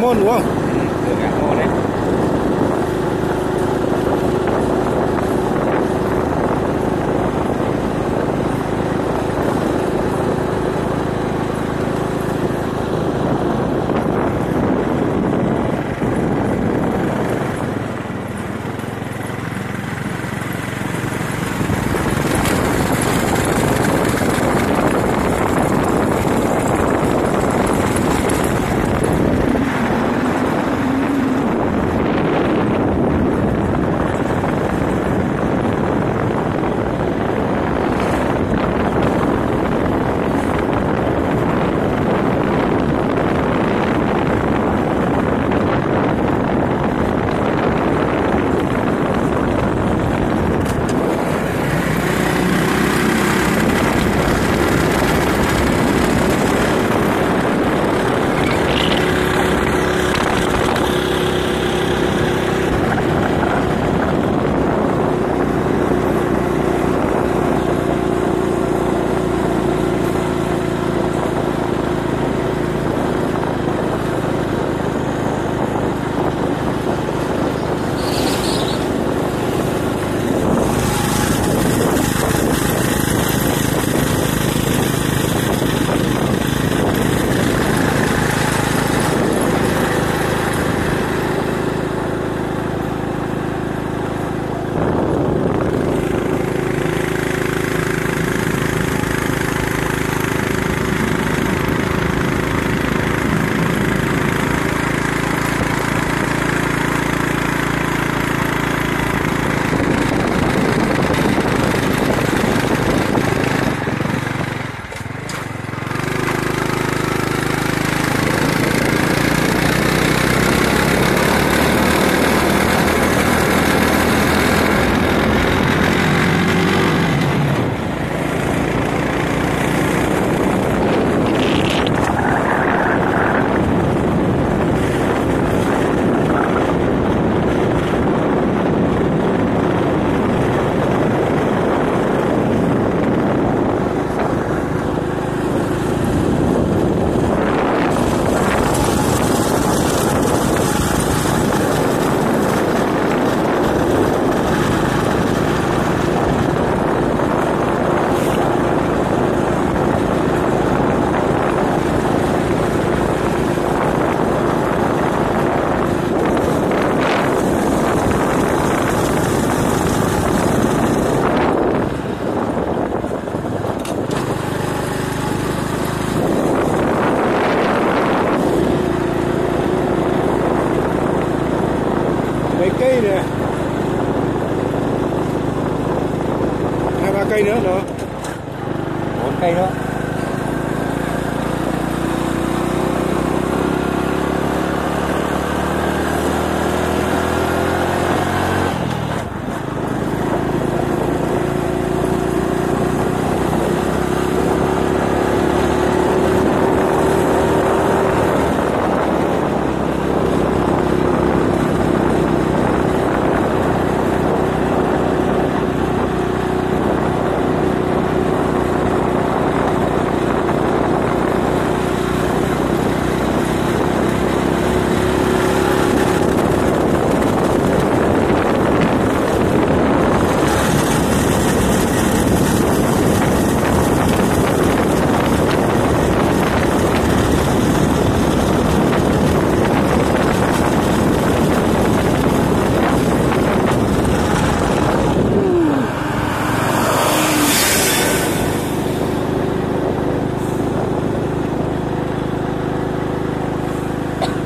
môn đúng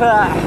that.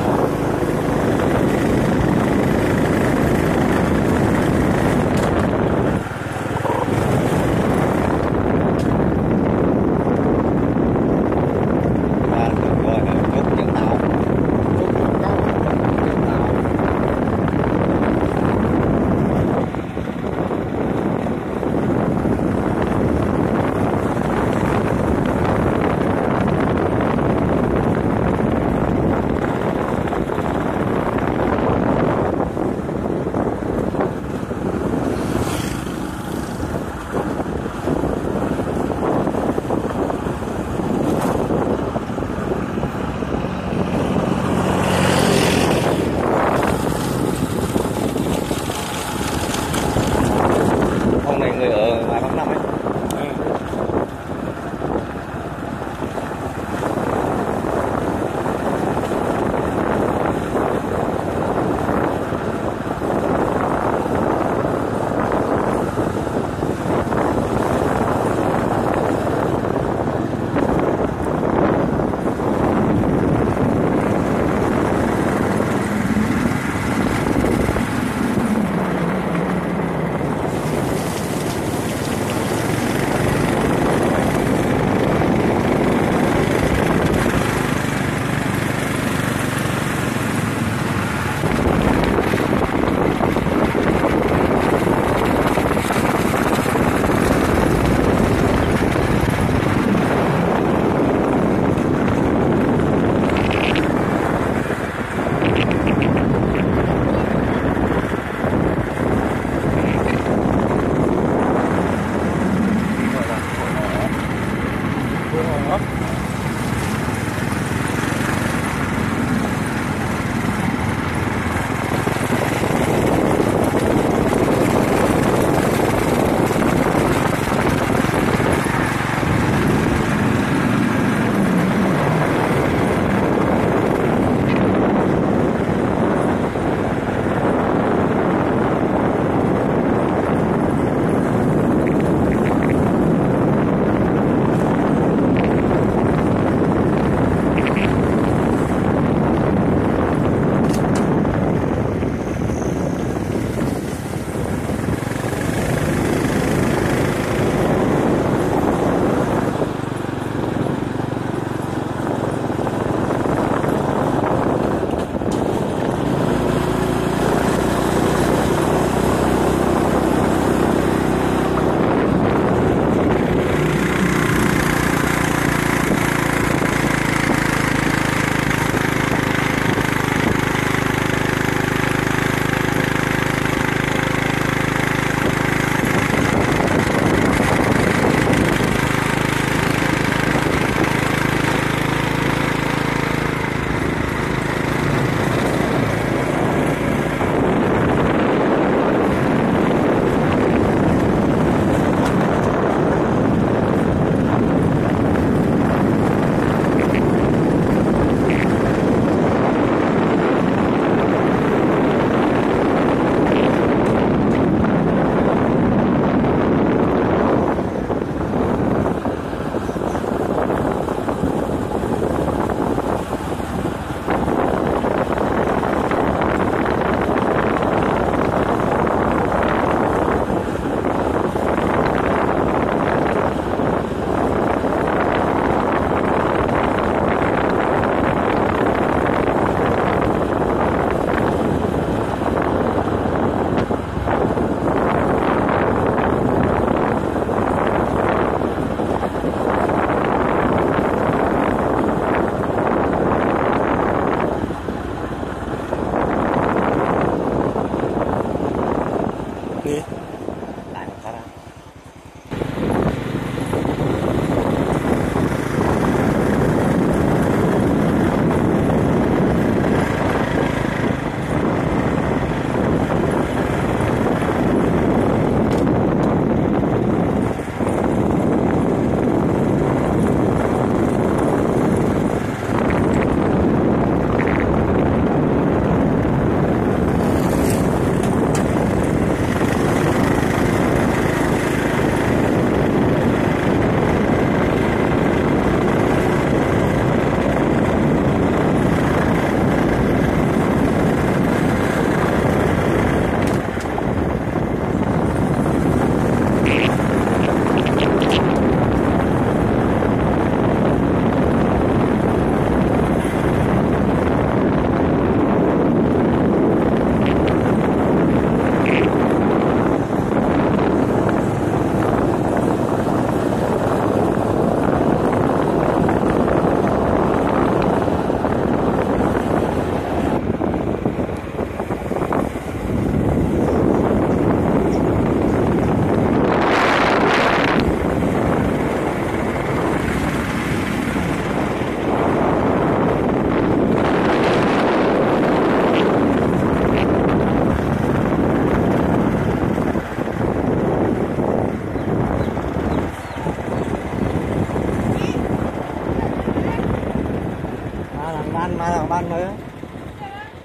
Mà thằng ban mới á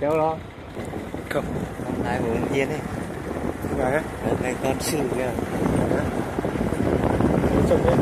Kéo lo. Không. lại uống chiên đi Cái này. ở cái con sư kia Trông đấy.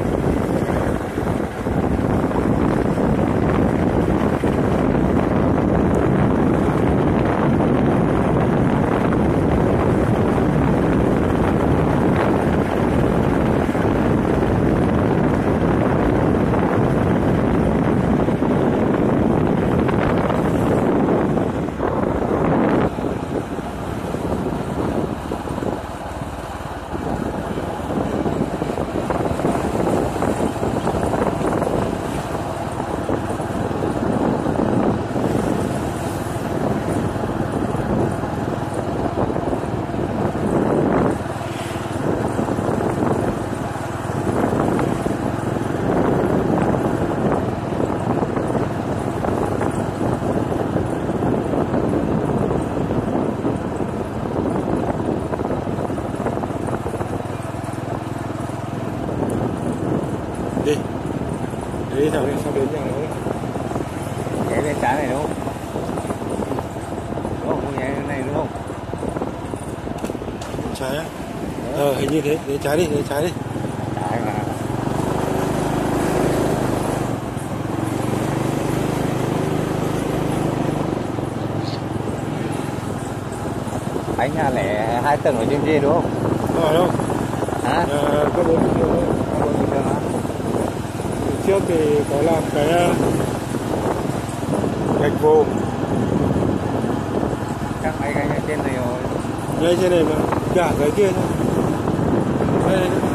Đấy thằng này sao đến nhà nó? Nhảy bên trái này đúng không? Đúng không? Bên này đúng không? Trái á. Ờ hình như thế. Để trái đi để trái đi. Trái mà. Bánh nhà lẻ hai tầng ở trên kia đúng không? Không phải đâu hả? À, có bốn thôi. Có bốn hả trước thì có làm cái ờ, gạch vô. Các cái nhà trên này rồi. Ngay trên này mà cả cái kia thôi đây, đây.